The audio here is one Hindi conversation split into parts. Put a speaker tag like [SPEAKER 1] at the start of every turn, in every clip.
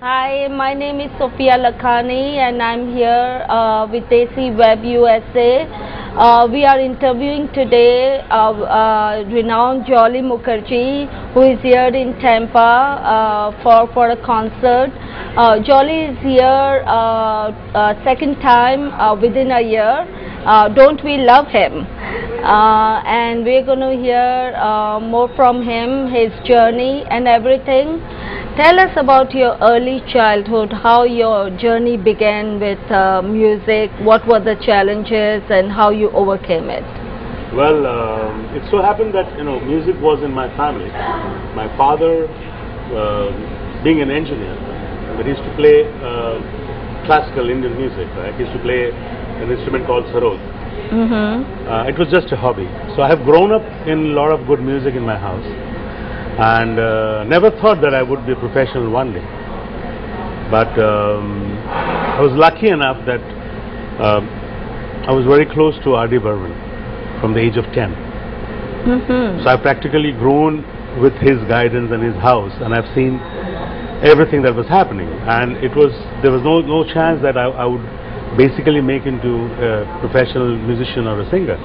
[SPEAKER 1] Hi, my name is Sophia Lakhani and I'm here uh, with AC Web USA. Uh, we are interviewing today uh, uh, renowned Jolly Mukherjee who is here in Tampa uh, for, for a concert. Uh, Jolly is here uh, uh, second time uh, within a year. Don't we love him? And we're going to hear more from him, his journey and everything. Tell us about your early childhood, how your journey began with uh, music, what were the challenges and how you overcame it.
[SPEAKER 2] Well, um, it so happened that you know music was in my family. My father, uh, being an engineer, but he used to play uh, classical Indian music. Right? He used to play an instrument called sarod.
[SPEAKER 1] Mm-hmm.
[SPEAKER 2] Uh, it was just a hobby. So I have grown up in a lot of good music in my house, and uh, never thought that I would be a professional one day. But um, I was lucky enough that um I was very close to R.D. Burman from the age of 10.
[SPEAKER 1] Mm-hmm.
[SPEAKER 2] So I've practically grown with his guidance and his house, and I've seen everything that was happening. And it was there was no no chance that I, I would basically make into a professional musician or a singer.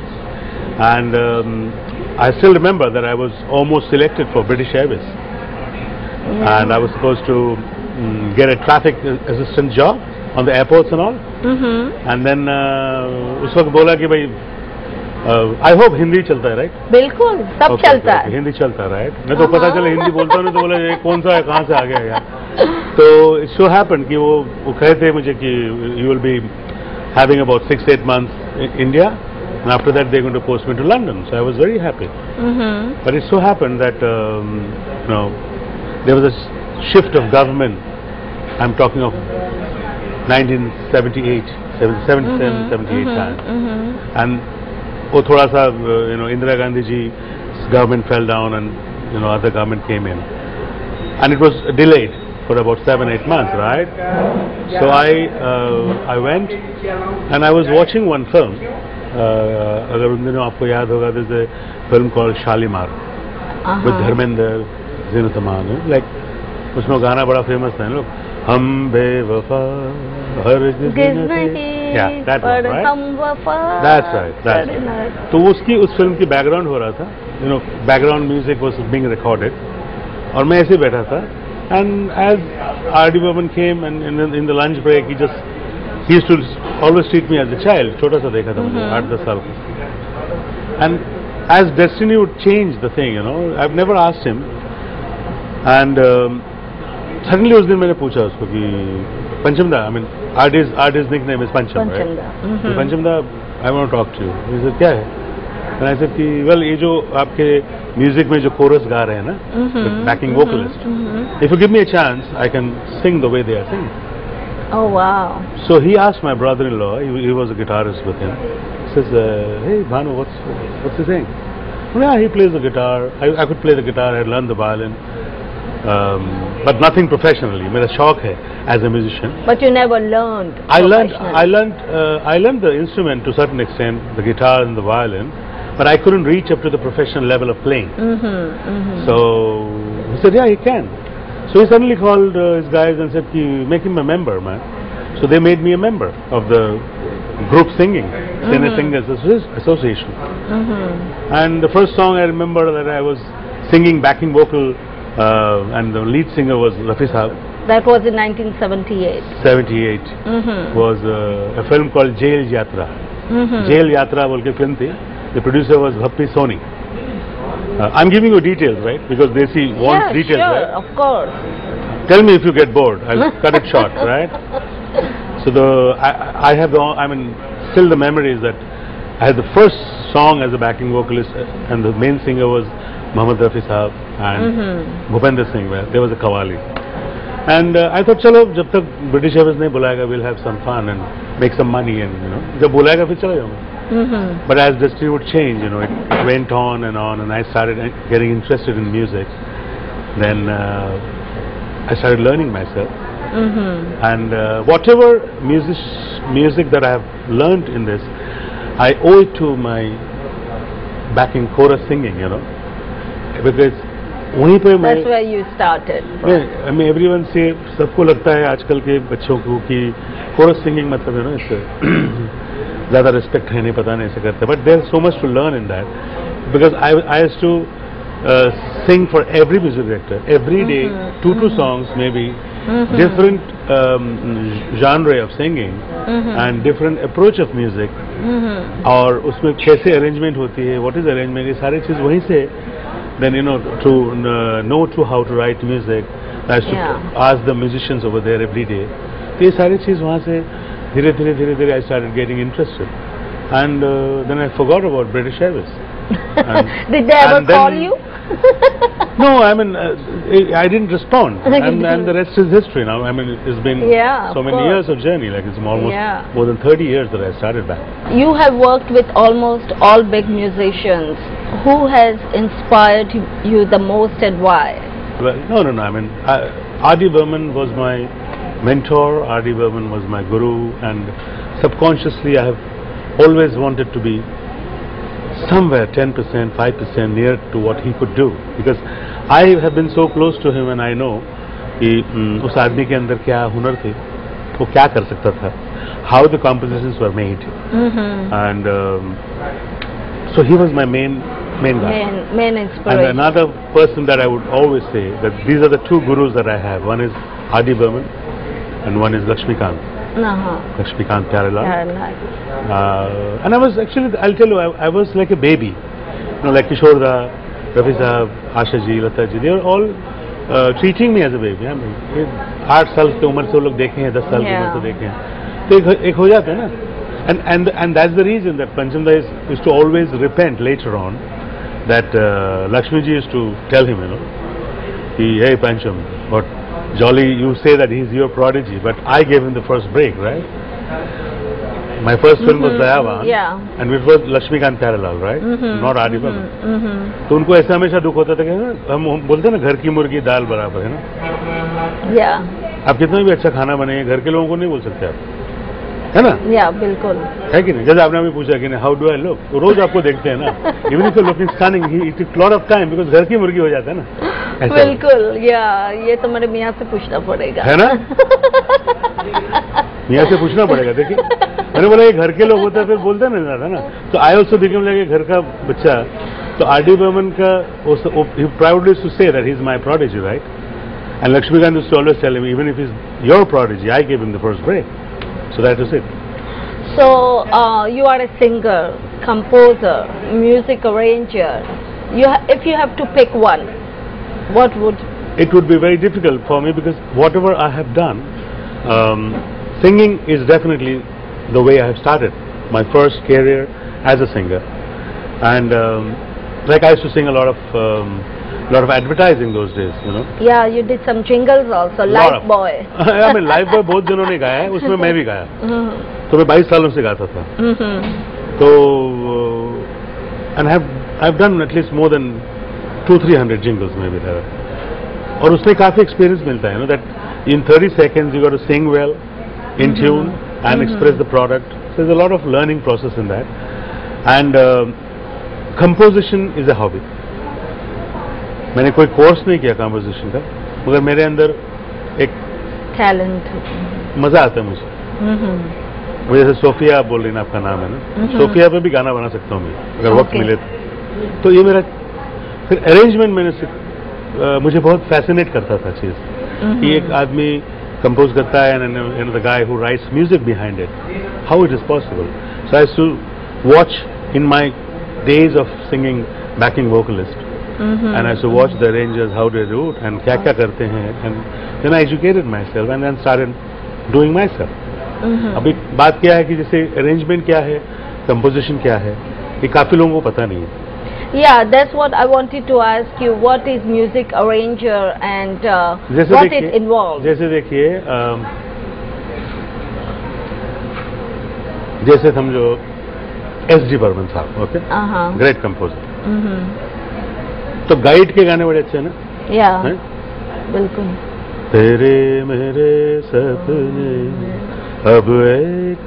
[SPEAKER 2] And um, I still remember that I was almost selected for British Airways, and I was supposed to mm, get a traffic assistant job on the airports and all.
[SPEAKER 1] Mm-hmm.
[SPEAKER 2] And then uh, उस वक्त बोला कि भाई आई होप हिंदी चलता है राइट right?
[SPEAKER 1] बिल्कुल सब
[SPEAKER 2] okay,
[SPEAKER 1] चलता
[SPEAKER 2] okay,
[SPEAKER 1] है।
[SPEAKER 2] हिंदी चलता है राइट right? मैं तो
[SPEAKER 1] हाँ।
[SPEAKER 2] पता चले हिंदी बोलता हूँ तो बोला ये कौन सा है कहाँ से आ गया यार? तो इट शो हैपन की वो वो कहे थे मुझे कि you will be having about six eight month India and after that they to post me to London so I was very happy but it so happen that no there was a shift of government I am talking of 1978, seven 78 times.
[SPEAKER 1] Mm-hmm.
[SPEAKER 2] And वो थोड़ा सा you know Indira Gandhi ji government fell down and you know other government came in and it was delayed for about seven eight month right so I I went and I was watching one film अगर उन दिनों आपको याद होगा this a film call Shalimar
[SPEAKER 1] uh-huh.
[SPEAKER 2] With Dharmendra Zeenat Aman like उसमें गाना बड़ा फ़ेमस था लोग हम बेवफा हर yeah that one right That's right, that's right. तो उसकी उस फ़िल्म की बैकग्राउंड हो रहा था you know background music was being recorded और मैं ऐसे बैठा था and as R D Burman came and in the lunch break he just he to always treat me as a child छोटा सा देखा था मुझे
[SPEAKER 1] Mhm.
[SPEAKER 2] आठ दस साल का and as destiny would change the thing you know I never asked him and suddenly उस दिन मैंने पूछा उसको कि Pancham da I mean art is art his nickname is Pancham right?
[SPEAKER 1] Panchamda
[SPEAKER 2] तो
[SPEAKER 1] Mhm.
[SPEAKER 2] Pancham da I want talk to you क्या है मैंने ऐसे कि वेल ये जो आपके म्यूज़िक में जो कोरस गा रहे हैं ना
[SPEAKER 1] Mhm.
[SPEAKER 2] Backing
[SPEAKER 1] Mhm.
[SPEAKER 2] Vocalist
[SPEAKER 1] Mhm.
[SPEAKER 2] If you give me a chance I can sing the way they are singing
[SPEAKER 1] Oh wow.
[SPEAKER 2] So he asked my brother-in-law, he, he was a guitarist with him, says, uh, hey Bhanu, what's, what's he saying? "Oh, yeah, he plays the guitar. I, I could play the guitar, I learned the violin. Um, but nothing professionally. मेरा शौक है as a musician.
[SPEAKER 1] But you never learned.
[SPEAKER 2] I learned,
[SPEAKER 1] professionally.
[SPEAKER 2] I learned, uh, I learned the instrument to a certain extent, the guitar and the violin, but I couldn't reach up to the professional level of playing.
[SPEAKER 1] Mhm. Mhm.
[SPEAKER 2] So he said, yeah, he can. So he suddenly called uh, his guys and said, "Ki, make him a member, man. So they made me a member of the group singing, Senior
[SPEAKER 1] Mhm.
[SPEAKER 2] Singers Associ- Association.
[SPEAKER 1] Mhm.
[SPEAKER 2] And the first song I remember that I was singing backing vocal, uh, and the lead singer was Rafi Saab,
[SPEAKER 1] That was in 1978.
[SPEAKER 2] 78,
[SPEAKER 1] Mhm.
[SPEAKER 2] was uh, a film called Jail Yatra.
[SPEAKER 1] Mhm.
[SPEAKER 2] Jail Yatra बोल के फिल्म थी. The producer was Bhappi Soni. Uh, I'm giving you details, right? Because they see wants
[SPEAKER 1] yeah,
[SPEAKER 2] details,
[SPEAKER 1] sure,
[SPEAKER 2] right?
[SPEAKER 1] of course.
[SPEAKER 2] Tell me if you get bored. I'll cut it short, right? So the I, I have the I mean still the memory is that I had the first song as a backing vocalist uh, and the main singer was Muhammad Rafi Saab and
[SPEAKER 1] Mhm.
[SPEAKER 2] Bhupender Singh. Where there was a Qawwali. And uh, I thought चलो जब तक British Airways नहीं बुलाएगा we'll have some fun and make some money and you know जब बुलाएगा फिर चले जाऊँगा.
[SPEAKER 1] Mhm.
[SPEAKER 2] But as destiny would change, you know, it, it went on and on, and I started uh, getting interested in music. Then uh, I started learning myself,
[SPEAKER 1] Mhm.
[SPEAKER 2] and uh, whatever music music that I have learned in this, I owe it to my backing chorus singing, you know, because वहीं पे मैं
[SPEAKER 1] मैं
[SPEAKER 2] आई मीन एवरीवन से सबको लगता है आजकल के बच्चों को कि कोरस सिंगिंग मतलब है ना इससे ज़्यादा रिस्पेक्ट है नहीं पता नहीं ऐसे करते। But there so much to learn in that because I I has to sing for every music director every day two two songs में
[SPEAKER 1] be
[SPEAKER 2] different genre of singing and different approach of music और उसमें कैसे अरेंजमेंट होती है वॉट इज़ अरेंजमेंट ये सारी चीज़ वहीं से Then you know to know to how to write music
[SPEAKER 1] Yeah.
[SPEAKER 2] आज the musicians over there every day तो ये सारी चीज वहाँ से धीरे धीरे धीरे धीरे I started getting interested and then I forgot about British Airways
[SPEAKER 1] Did they ever call you?
[SPEAKER 2] No, I mean, uh, I didn't respond, and, and the rest is history now. I mean, it's been
[SPEAKER 1] Yeah,
[SPEAKER 2] so many
[SPEAKER 1] course.
[SPEAKER 2] years of journey. Like it's almost
[SPEAKER 1] Yeah.
[SPEAKER 2] more than 30 years that I started back.
[SPEAKER 1] You have worked with almost all big musicians. Who has inspired you the most and why?
[SPEAKER 2] Well, no, no, no. I mean, I, R.D. Burman was my mentor. R.D. Burman was my guru, and subconsciously, I have always wanted to be somewhere 10%, 5% near to what he could do because I have been so close to him and I know कि mm, उस आदमी के अंदर क्या हुनर थे वो क्या कर सकता था how the compositions were made
[SPEAKER 1] Mm-hmm.
[SPEAKER 2] and um, so he was my main main guy
[SPEAKER 1] Main, main inspiration.
[SPEAKER 2] and another person that I would always say that these are the two gurus that I have. One is Adi Burman and one is Lakshmikant.
[SPEAKER 1] Uh-huh.
[SPEAKER 2] Lakshmikant Pyarelal. Uh, and I was actually, I'll tell you, I, I was like a baby. You know, like Kishore Da, Ravi Sahab, Asha Ji, Lata Ji, they were all uh, treating me as a baby. I mean, आठ साल की उम्र से वो लोग देखे हैं दस साल की उम्र से देखे हैं तो एक, एक हो जाता है ना and and and that's the reason that Panchamda is, used to always repent later on that uh, Lakshmi ji used to tell him you know he, hey Pancham but Jolly you say that he's your prodigy but I gave him the first break right my first film was
[SPEAKER 1] Mhm,
[SPEAKER 2] Dayavan
[SPEAKER 1] yeah.
[SPEAKER 2] and it was Lakshmikant Pyarelal right
[SPEAKER 1] Mm -hmm.
[SPEAKER 2] not Adi Burman
[SPEAKER 1] So, mhm.
[SPEAKER 2] तो उनको ऐसा हमेशा दुख होता था कि ना, हम बोलते हैं ना घर की मुर्गी दाल बराबर है ना
[SPEAKER 1] Yeah,
[SPEAKER 2] आप कितना भी अच्छा खाना बनाइए घर के लोगों को नहीं बोल सकते आप है ना?
[SPEAKER 1] Yeah, बिल्कुल.
[SPEAKER 2] है कि नहीं? जैसे आपने अभी पूछा कि हाउ डू आई लुक तो रोज आपको देखते हैं ना। Even if looking stunning it take lot of time because घर की मुर्गी हो जाता है ना।
[SPEAKER 1] बिल्कुल या ये तो मेरे मियाँ से पूछना पड़ेगा।
[SPEAKER 2] है ना? यहाँ से पूछना पड़ेगा। देखिए मैंने बोला ये घर के लोग होते हैं फिर बोलते नहीं जाता ना। तो आई ऑल्सो बिकम लगे घर का बच्चा। तो आर डी बर्मन का proudly to say that is my prodigy right and Laxmikant is always tell even if is your prodigy I give in the first break So that is it.
[SPEAKER 1] So uh, you are a singer, composer, music arranger. You if you have to pick one, what would?
[SPEAKER 2] It would be very difficult for me because whatever I have done, um, singing is definitely the way I have started my first career as a singer. And um, like I used to sing a lot of um, lot of advertising those days, you know.
[SPEAKER 1] Yeah, you did some jingles also. Life
[SPEAKER 2] of-
[SPEAKER 1] boy.
[SPEAKER 2] I mean, live boy बहुत जनों ने गाया है उसमें मैं भी गाया
[SPEAKER 1] Mhm,
[SPEAKER 2] तो मैं 22 सालों से गाता था
[SPEAKER 1] mhm.
[SPEAKER 2] तो and have have done at least more than two three hundred jingles में भी था और उसमें काफ़ी एक्सपीरियंस मिलता है ना that in 30 seconds you got to sing well in tune and express the product so there's a lot of learning process in that and uh, composition is a hobby मैंने कोई कोर्स नहीं किया कंपोजिशन का मगर मेरे अंदर एक
[SPEAKER 1] टैलेंट
[SPEAKER 2] मज़ा आता है मुझे. वो जैसे सोफिया आप बोल रही ना आपका नाम है ना. सोफिया पे भी गाना बना सकता हूँ मैं अगर वक्त. मिले तो तो ये मेरा फिर अरेंजमेंट मैंने अ, मुझे बहुत फैसिनेट करता था चीज़. कि एक आदमी कंपोज करता है and the guy who writes music behind it how it is possible so I to watch in my days of singing backing
[SPEAKER 1] vocalist.
[SPEAKER 2] And I used to watch the arrangers how they do it and क्या क्या करते हैं and then I educated myself and then started doing myself.
[SPEAKER 1] Mhm.
[SPEAKER 2] अभी बात क्या है कि जैसे अरेंजमेंट क्या है कंपोजिशन क्या है ये काफ़ी लोगों को पता नहीं है
[SPEAKER 1] Yeah, that's what I wanted to ask you. What is music arranger and uh, what it involves?
[SPEAKER 2] जैसे देखिए जैसे समझो S D Burman sahab okay
[SPEAKER 1] Uh huh.
[SPEAKER 2] Great composer
[SPEAKER 1] Mhm.
[SPEAKER 2] तो गाइड के गाने बड़े अच्छे हैं ना. हैं?
[SPEAKER 1] बिल्कुल.
[SPEAKER 2] तेरे मेरे सपने अब एक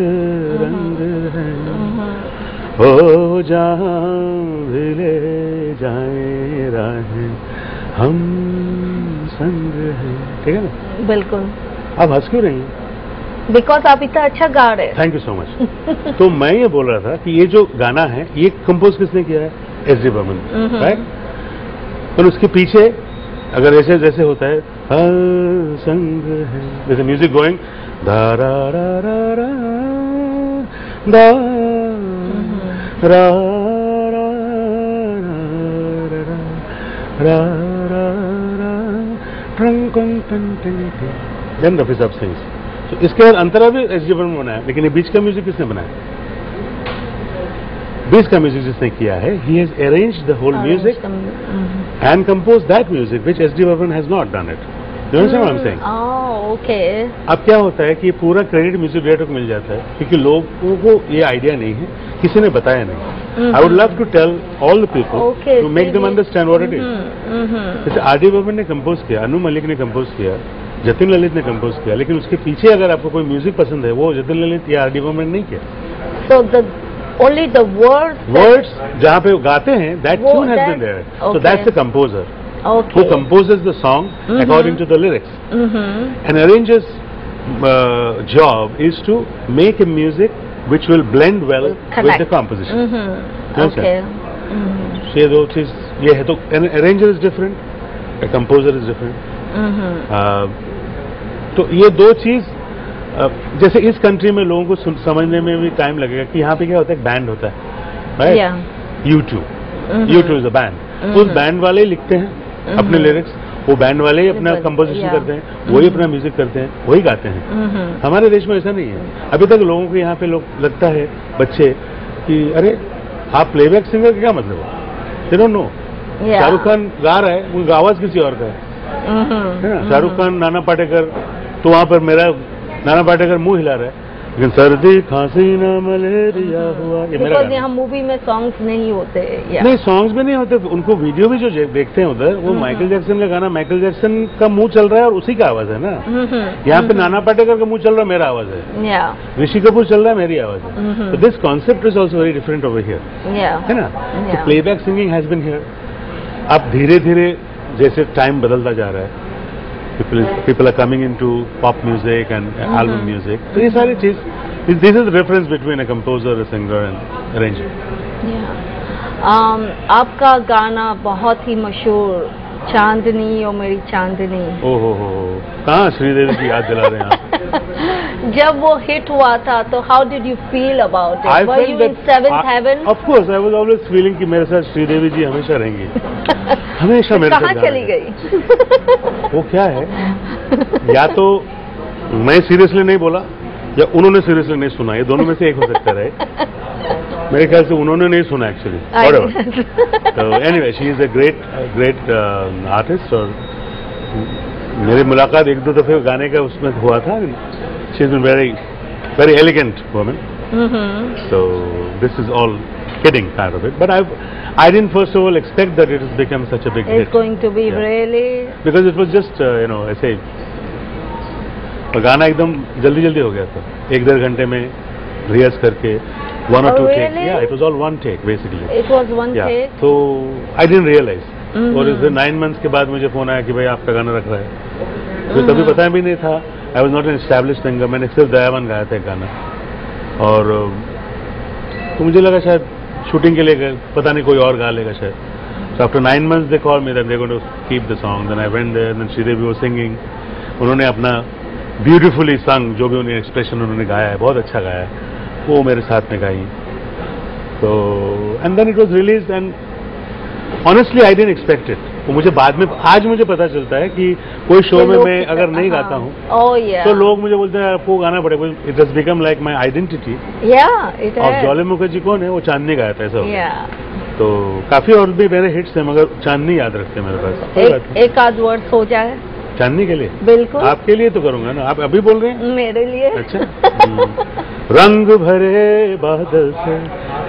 [SPEAKER 2] रंग है।
[SPEAKER 1] Mhm.
[SPEAKER 2] हो जहाँ भी ले जाए राहें हम संग हैं। ठीक है ना?
[SPEAKER 1] बिल्कुल।
[SPEAKER 2] आप हंस क्यों रही हैं?
[SPEAKER 1] बिकॉज़ आप इतना अच्छा गा रहे हैं।
[SPEAKER 2] थैंक यू सो मच तो मैं ये बोल रहा था कि ये जो गाना है ये कंपोज किसने किया है? S D Burman
[SPEAKER 1] hmm.
[SPEAKER 2] Right पर उसके पीछे, अगर ऐसे जैसे होता है, हर संग है। जैसे म्यूज़िक गोइंग रा रा रा रा रा रा रा रा रफी साहब सिंग्स तो इसके बाद अंतरा भी एस डी बर्मन बनाया, लेकिन ये बीच का म्यूज़िक किसने बनाया? बीच का म्यूज़िक जिसने किया है he has arrange the whole
[SPEAKER 1] music
[SPEAKER 2] and compose that music which which S.D. Burman has not done it. Do you understand what I'm saying?
[SPEAKER 1] Oh, okay.
[SPEAKER 2] अब क्या होता है कि पूरा क्रेडिट म्यूज़िक डायरेक्टर को मिल जाता है क्योंकि लोगों को ये आइडिया नहीं है किसी ने बताया नहीं I would love to
[SPEAKER 1] tell
[SPEAKER 2] all the people
[SPEAKER 1] to
[SPEAKER 2] make them understand what
[SPEAKER 1] it is.
[SPEAKER 2] जैसे आर डी बर्मन ने कंपोज किया अनु मलिक ने कंपोज किया जतिन ललित ने कंपोज किया लेकिन उसके पीछे अगर आपको कोई म्यूज़िक पसंद है वो जतिन ललित या आर डी बर्मन नहीं किया
[SPEAKER 1] only the words. that-
[SPEAKER 2] words जहाँ पे वो गाते हैं दैट
[SPEAKER 1] वो
[SPEAKER 2] tune
[SPEAKER 1] that-
[SPEAKER 2] there so
[SPEAKER 1] okay.
[SPEAKER 2] That's the composer
[SPEAKER 1] Okay.
[SPEAKER 2] who composes the song
[SPEAKER 1] Mhm.
[SPEAKER 2] according to the lyrics
[SPEAKER 1] Mm-hmm.
[SPEAKER 2] An arranger's uh, job is to make a music which will blend well
[SPEAKER 1] Connect.
[SPEAKER 2] with the composition.
[SPEAKER 1] Mm-hmm.
[SPEAKER 2] Yes.
[SPEAKER 1] Okay. Mm-hmm.
[SPEAKER 2] ये दो चीज़ ये है तो an arranger is different, a composer is different.
[SPEAKER 1] Mm-hmm.
[SPEAKER 2] Uh, तो ये दो चीज़ uh, जैसे इस कंट्री में लोगों को समझने में भी टाइम लगेगा कि यहाँ पे क्या होता है बैंड होता है YouTube
[SPEAKER 1] Yeah.
[SPEAKER 2] U2. U2 is a band उस बैंड वाले ही लिखते हैं अपने लिरिक्स वो बैंड वाले ही अपना कंपोजिशन करते हैं वही अपना म्यूज़िक करते हैं वही गाते हैं।
[SPEAKER 1] Mm-hmm.
[SPEAKER 2] हमारे देश में ऐसा नहीं है। अभी तक लोगों को यहाँ पे लोग लगता है बच्चे कि अरे आप प्लेबैक सिंगर का क्या मतलब है? डोंट नो शाहरुख खान गा रहा है उनका आवाज़ किसी और का है।
[SPEAKER 1] Mm-hmm.
[SPEAKER 2] है ना? शाहरुख खान नाना पाटेकर तो वहाँ पर मेरा नाना पाटेकर मुँह हिला रहे है। लेकिन सर्दी खांसी ना मलेरिया हुआ ये मेरा
[SPEAKER 1] यहाँ मूवी में सॉन्ग्स नहीं होते या
[SPEAKER 2] नहीं सॉन्ग्स भी नहीं होते उनको वीडियो भी जो देखते हैं उधर वो माइकल जैक्सन का गाना माइकल जैक्सन का मुँह चल रहा है और उसी का आवाज़ है ना। यहाँ पे नाना पाटेकर का मुँह चल रहा है मेरा आवाज़ है। ऋषि कपूर चल रहा है मेरी आवाज़ है. तो this concept is also very different over
[SPEAKER 1] here
[SPEAKER 2] है ना. तो playback singing has been here अब धीरे धीरे जैसे टाइम बदलता जा रहा है people is, people are coming into pop music and
[SPEAKER 1] Mm-hmm.
[SPEAKER 2] album music so ये सारी चीज़ this is the difference between a composer a singer and arranger yeah
[SPEAKER 1] um, आपका गाना बहुत ही मशहूर चांदनी और मेरी चांदनी।
[SPEAKER 2] ओ हो कहाँ श्रीदेवी की याद दिला रहे हैं आप?
[SPEAKER 1] जब वो हिट हुआ था तो how did you feel about
[SPEAKER 2] I
[SPEAKER 1] it were
[SPEAKER 2] felt you
[SPEAKER 1] in
[SPEAKER 2] seventh
[SPEAKER 1] heaven
[SPEAKER 2] Of course, I was always feeling कि मेरे साथ श्रीदेवी जी हमेशा रहेंगी। हमेशा मेरे
[SPEAKER 1] कहाँ
[SPEAKER 2] साथ
[SPEAKER 1] चली गई?
[SPEAKER 2] वो क्या है? या तो मैं सीरियसली नहीं बोला या उन्होंने सीरियसली नहीं सुना ये दोनों में से एक हो सकता है। मेरे ख्याल से उन्होंने नहीं सुना एक्चुअली तो anyway she is a great great artist और मेरी मुलाकात एक दो दफे गाने का उसमें हुआ था she is very very elegant woman
[SPEAKER 1] Mhm.
[SPEAKER 2] So this is all kidding kind of it. But I, I didn't first of all expect that it has become such a big
[SPEAKER 1] It's
[SPEAKER 2] hit it's
[SPEAKER 1] going to be
[SPEAKER 2] Yeah.
[SPEAKER 1] really
[SPEAKER 2] because it was just uh, you know ऐसे और गाना एकदम जल्दी जल्दी हो गया था एक डेढ़ घंटे में रिहर्स करके वन और
[SPEAKER 1] Oh,
[SPEAKER 2] टू टेक? या it was all one take basically
[SPEAKER 1] it was one take.
[SPEAKER 2] तो आई डेंट रियलाइज़. और इस नाइन मंथ्स के बाद मुझे फ़ोन आया कि भाई आपका गाना रख रहा है तो तभी
[SPEAKER 1] Mhm.
[SPEAKER 2] पता भी नहीं था I was not an establish singer मैंने सिर्फ़ दयावन गाया था गाना और तो मुझे लगा शायद शूटिंग के लिए पता नहीं कोई और गा लेगा शायद after nine months they called me that they're going to keep the song. Then I went there and then Sridevi was singing. उन्होंने अपना ब्यूटीफुली संग जो भी उन्हें एक्सप्रेशन उन्होंने गाया है बहुत अच्छा गाया है वो मेरे साथ में गाई तो and then it was release and honestly I didn't expect it वो मुझे बाद में आज मुझे पता चलता है कि कोई शो
[SPEAKER 1] तो
[SPEAKER 2] में मैं अगर नहीं
[SPEAKER 1] हाँ।
[SPEAKER 2] गाता हूँ
[SPEAKER 1] Oh yeah.
[SPEAKER 2] तो लोग मुझे बोलते हैं आपको गाना पड़ेगा it has become like
[SPEAKER 1] my identity
[SPEAKER 2] और. जॉली मुखर्जी कौन है वो चांदनी गाया था ऐसा
[SPEAKER 1] Yeah.
[SPEAKER 2] तो काफ़ी और भी मेरे हिट्स हैं मगर चांदनी याद रखते हैं मेरे पास
[SPEAKER 1] एक। एक आध वर्ड हो जाए
[SPEAKER 2] चांदनी के लिए?
[SPEAKER 1] बिल्कुल।
[SPEAKER 2] आपके लिए तो करूँगा ना। आप अभी बोल रहे हैं?
[SPEAKER 1] मेरे लिए।
[SPEAKER 2] अच्छा। हम्म। रंग भरे बादल से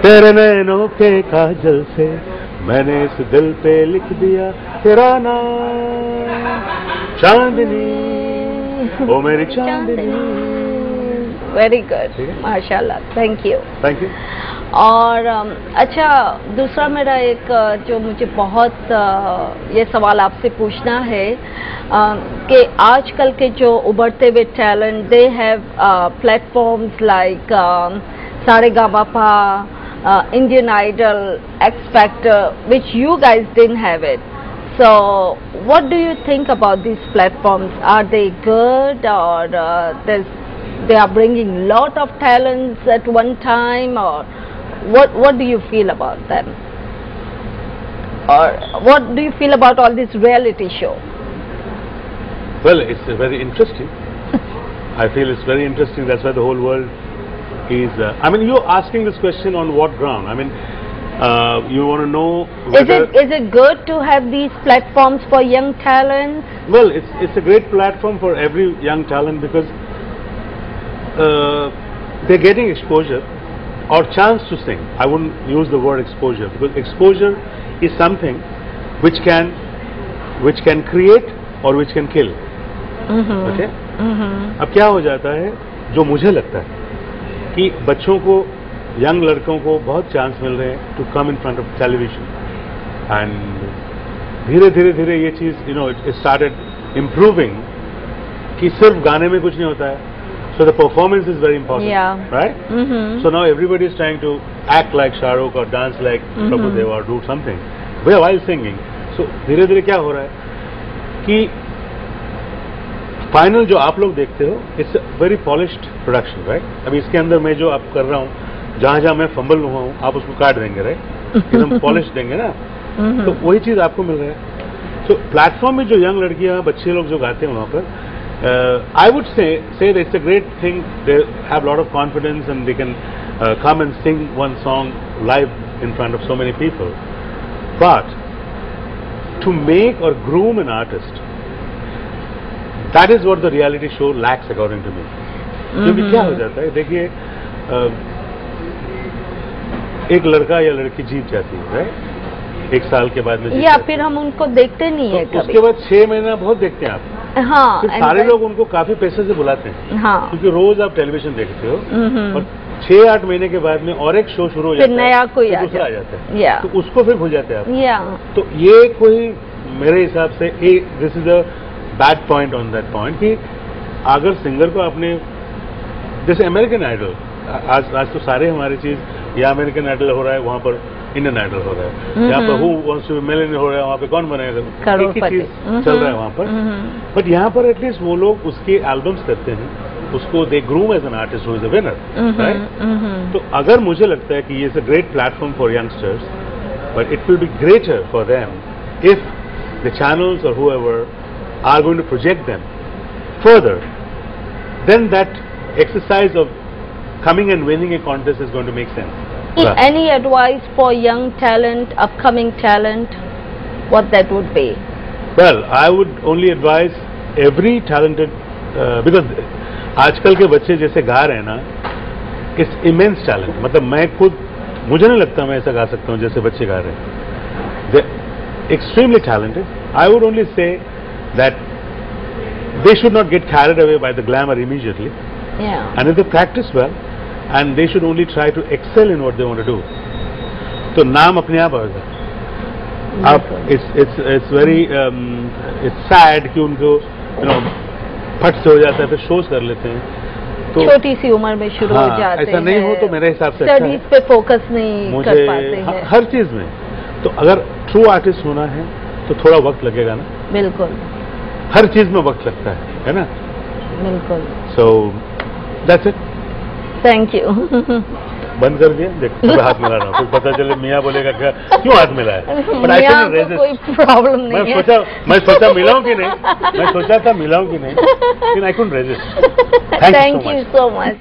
[SPEAKER 2] तेरे नैनों के काजल से मैंने इस दिल पे लिख दिया तेरा नाम। चांदनी। ओ मेरी चांदनी।
[SPEAKER 1] वेरी गुड माशाल्लाह। थैंक यू
[SPEAKER 2] थैंक यू
[SPEAKER 1] और अच्छा दूसरा मेरा एक जो मुझे बहुत ये सवाल आपसे पूछना है कि आजकल के जो उभरते हुए talent they have platforms like Sa Re Ga Ma Pa Indian Idol X Factor which you guys didn't have it do you think about these platforms? Are they good or uh, there's, they are bringing lot of talents at one time or what, what do you feel about them? Or what do you feel about all this reality show?
[SPEAKER 2] Well, it's very interesting. I feel it's very interesting. That's why the whole world is. Uh, I mean, you're asking this question on what ground? I mean, uh, you want to know
[SPEAKER 1] Is it, is it good to have these platforms for young talent
[SPEAKER 2] Well, it's it's a great platform for every young talent because uh, they're getting exposure or chance to sing. I wouldn't use the word exposure because exposure is something which can which can create or which can kill.
[SPEAKER 1] Mm-hmm.
[SPEAKER 2] Okay?
[SPEAKER 1] Mm-hmm.
[SPEAKER 2] अब क्या हो जाता है जो मुझे लगता है कि बच्चों को यंग लड़कों को बहुत चांस मिल रहे हैं to come in front of television and धीरे धीरे धीरे ये चीज़ you know it started improving कि सिर्फ़ गाने में कुछ नहीं होता है so the performance is very
[SPEAKER 1] Yeah.
[SPEAKER 2] Important right
[SPEAKER 1] Mm-hmm.
[SPEAKER 2] So now everybody is trying to act like Shah Rukh or dance like
[SPEAKER 1] Mhm.
[SPEAKER 2] Prabhudev or do something while while singing. So धीरे धीरे क्या हो रहा है कि फाइनल जो आप लोग देखते हो it's very polished production right अभी इसके अंदर मैं जो आप कर रहा हूँ जहाँ जहाँ मैं फंबल हुआ हूँ आप उसको काट देंगे राइट एकदम पॉलिश देंगे ना
[SPEAKER 1] Mm-hmm.
[SPEAKER 2] तो वही चीज़ आपको मिल रहा है सो प्लेटफॉर्म में जो यंग लड़कियाँ बच्चे लोग जो गाते हैं वहाँ पर I would say say it's a great thing they have lot of confidence and they can come and sing one song live in front of so many people but to make or groom an artist that is what the reality show lacks according to me क्योंकि क्या हो जाता है देखिए अ, एक लड़का या लड़की जीत जाती है right? एक साल के बाद में जीत
[SPEAKER 1] या
[SPEAKER 2] जाती
[SPEAKER 1] फिर हम उनको देखते नहीं
[SPEAKER 2] है।
[SPEAKER 1] है
[SPEAKER 2] तो
[SPEAKER 1] कभी
[SPEAKER 2] उसके बाद छह महीना बहुत देखते हैं आप
[SPEAKER 1] हाँ
[SPEAKER 2] सारे लोग उनको काफ़ी पैसे से बुलाते हैं।
[SPEAKER 1] हाँ।
[SPEAKER 2] क्योंकि रोज आप टेलीविज़न देखते हो। और छह आठ महीने के बाद में और एक शो शुरू हो जाता है
[SPEAKER 1] नया कोई
[SPEAKER 2] दूसरा आ
[SPEAKER 1] जाता है।
[SPEAKER 2] है। तो उसको फिर भूल जाते हैं आप। तो ये कोई मेरे हिसाब से this is a bad point on that point कि अगर सिंगर को आपने जैसे अमेरिकन आइडल आज आज तो सारे हमारी चीज़ या अमेरिकन आइडल हो रहा है वहाँ पर इंडियन आइडल हो रहा है। यहाँ पर हु टू मिलियन हो रहा है वहाँ पे कौन बनेगा? एक ही चीज़ चल रहा है वहाँ पर। बट यहाँ पर एटलीस्ट वो लोग उसके एल्बम्स करते हैं। उसको they groom as an artist who is a winner
[SPEAKER 1] right.
[SPEAKER 2] तो अगर मुझे लगता है कि ये is a great platform for youngsters but it will be greater for them if the channels और whoever are going to project them further then that exercise of coming and winning a contest is going to make sense.
[SPEAKER 1] If Any advice for young talent, upcoming talent, what that would be?
[SPEAKER 2] Well, I would only advise every talented uh, because आजकल के बच्चे जैसे गा रहे हैं ना इट्स इमेंस टैलेंट मतलब मैं खुद मुझे नहीं लगता मैं ऐसा गा सकता हूँ जैसे बच्चे गा रहे हैं they extremely talented I would only say that they should not get carried away by the glamour immediately
[SPEAKER 1] Yeah.
[SPEAKER 2] and if they practice well and they should only try to excel in what they want to do. तो नाम अपने आप आएगा आप it's it's it's very it's sad कि उनको यू नो फट से हो जाता है फिर शोज़ कर लेते हैं। तो
[SPEAKER 1] छोटी सी उम्र में शुरू
[SPEAKER 2] हाँ,
[SPEAKER 1] हो जाते
[SPEAKER 2] ऐसा नहीं हो तो मेरे हिसाब से अच्छा
[SPEAKER 1] स्टडीज़
[SPEAKER 2] है।
[SPEAKER 1] पे फोकस नहीं कर पाते
[SPEAKER 2] हैं हर चीज़ में। तो अगर ट्रू आर्टिस्ट होना है तो थोड़ा वक्त लगेगा ना।
[SPEAKER 1] बिल्कुल।
[SPEAKER 2] हर चीज़ में वक्त लगता है है ना?
[SPEAKER 1] बिल्कुल।
[SPEAKER 2] So that's it
[SPEAKER 1] thank you
[SPEAKER 2] बंद कर दिया? देखो सब हाथ मिलाना कुछ पता चले मियाँ बोलेगा क्या क्यों हाथ मिला है.
[SPEAKER 1] कोई प्रॉब्लम
[SPEAKER 2] मैं
[SPEAKER 1] नहीं मैं
[SPEAKER 2] सोचा मैं सोचा मिलाऊं कि नहीं? मैं सोचा था मिलाऊं कि नहीं लेकिन I couldn't resist thank you so much